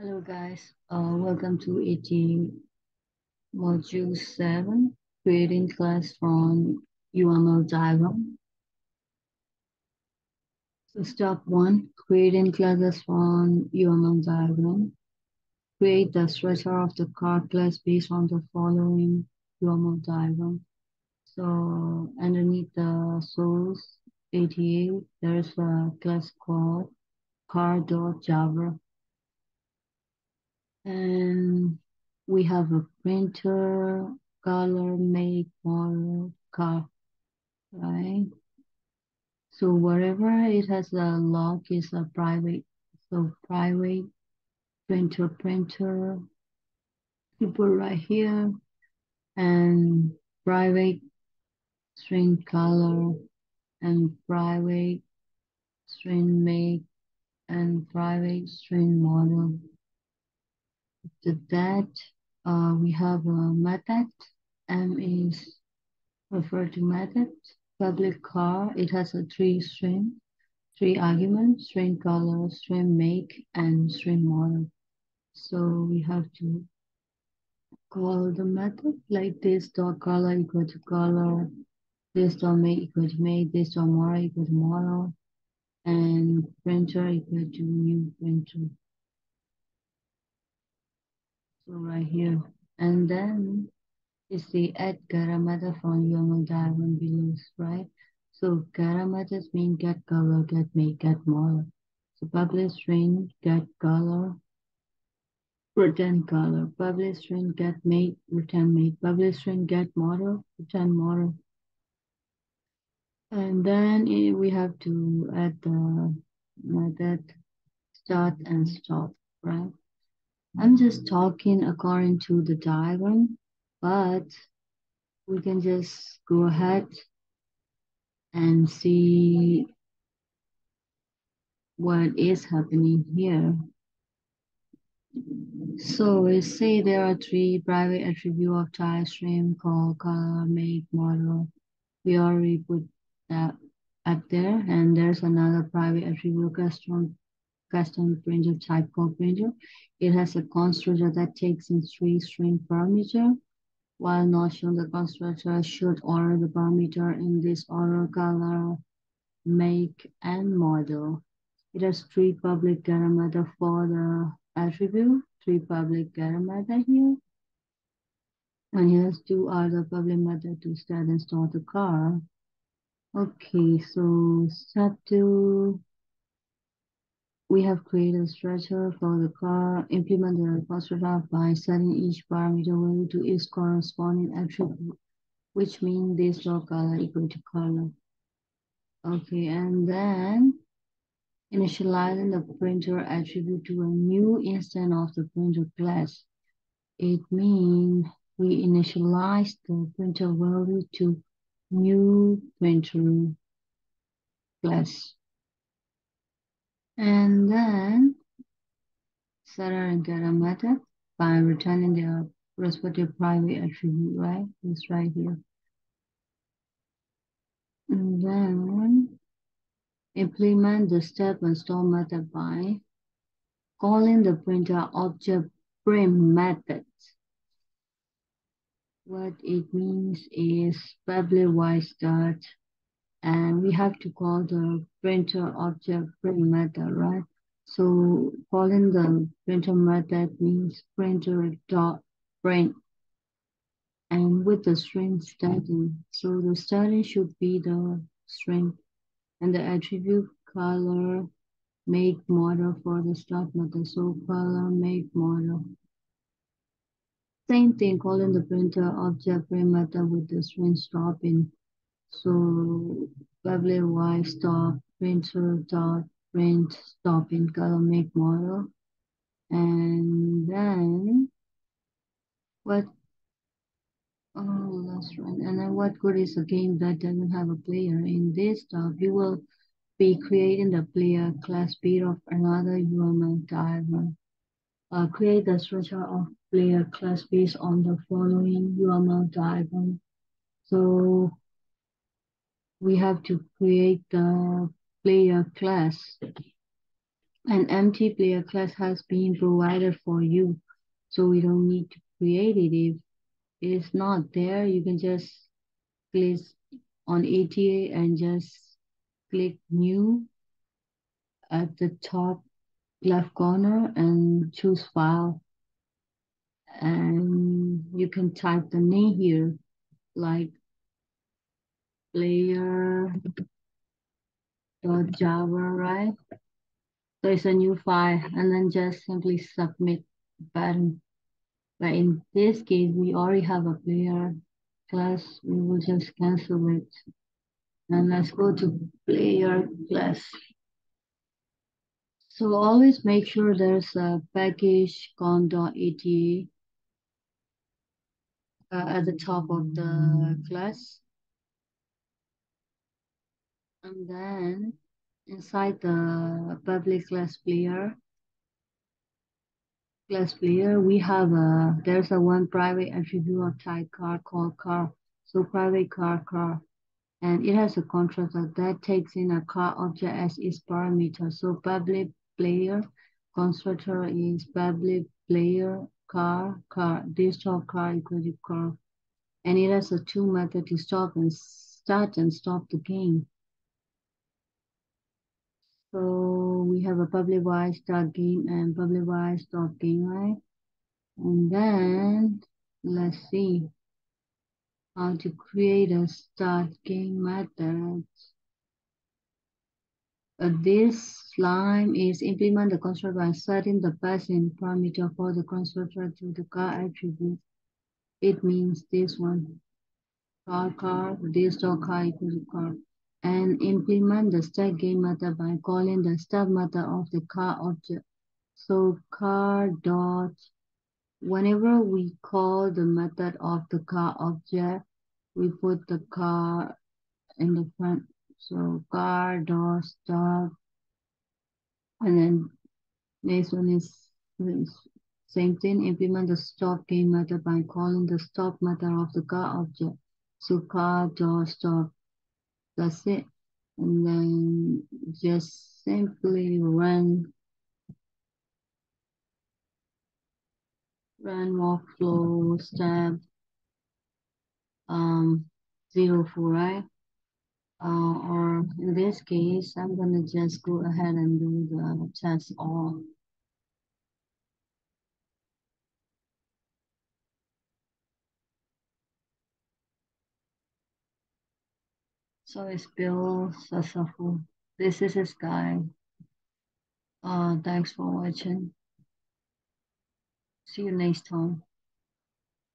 Hello guys, uh, welcome to ET Module 7, creating class from UML diagram. So step 1, creating classes from UML diagram. Create the structure of the car class based on the following UML diagram. So underneath the source 88, there's a class called car.java and we have a printer, color, make, model, car, right? So whatever it has a lock is a private. So private printer, printer, put right here, and private string color, and private string make, and private string model that, uh, we have a method. M is referred to method. Public car, it has a three string, three arguments, string color, string make, and string model. So we have to call the method like this dot color equal to color, this dot make equal to make, this dot model equal to model, and printer equal to new printer. Right here. And then is the add method from UML diagram below, right? So methods mean get color, get make, get model. So public string, get color, return color. Public string, get make, return make. Public string, get model, return model. And then eh, we have to add the uh, method start and stop, right? I'm just talking according to the diagram, but we can just go ahead and see what is happening here. So we say there are three private attribute of type string called color, make, model. We already put that up there, and there's another private attribute custom custom printer type called printer. It has a constructor that takes in three string parameter. While not shown, the constructor should order the parameter in this order, color, make, and model. It has three public getter method for the attribute, three public getter method here. And here's two other public method to start and start the car. Okay, so step two, we have created a structure for the car, implement the constructor by setting each parameter value to its corresponding attribute, which means this raw color equal to color. Okay, and then initializing the printer attribute to a new instance of the printer class. It means we initialize the printer value to new printer class. And then setter and getter method by returning their respective private attribute, right? It's right here. And then implement the step and store method by calling the printer object print method. What it means is public void start and we have to call the printer object print method, right? So calling the printer method means printer dot print and with the string starting. So the starting should be the string and the attribute color make model for the start method. So color make model. Same thing, calling the printer object print method with the string stopping so public void stop printer dot print stop in color make model. And then what oh that's right. And then what good is a game that doesn't have a player? In this stop, you will be creating the player class bit of another UML diagram. Uh, create the structure of player class based on the following UML diagram. So we have to create the player class. An empty player class has been provided for you, so we don't need to create it. If it's not there, you can just click on ATA and just click new at the top left corner and choose file. And you can type the name here, like player dot java, right? So it's a new file and then just simply submit button. But in this case, we already have a player class. We will just cancel it. And let's go to player class. So always make sure there's a package com.ata uh, at the top of the class. And then inside the public class player, class player, we have a, there's a one private attribute of type car called car. So private car car. And it has a constructor that takes in a car object as its parameter. So public player constructor is public player car car. Top car equals to car. And it has a two method to stop and start and stop the game. So we have a public void start game and public void stop game, right? And then let's see how to create a start game method. Uh, this line is implement the constructor by setting the passing parameter for the constructor to the car attribute. It means this one, car car, this dot car equals car and implement the start game method by calling the start method of the car object. So car dot, whenever we call the method of the car object, we put the car in the front. So car dot start, and then next one is, is same thing, implement the stop game method by calling the stop method of the car object. So car dot stop that's it. And then just simply run run workflow step um zero four, right? Uh, or in this case, I'm gonna just go ahead and do the test all. So it's build successful. This is his guy. Uh, thanks for watching. See you next time.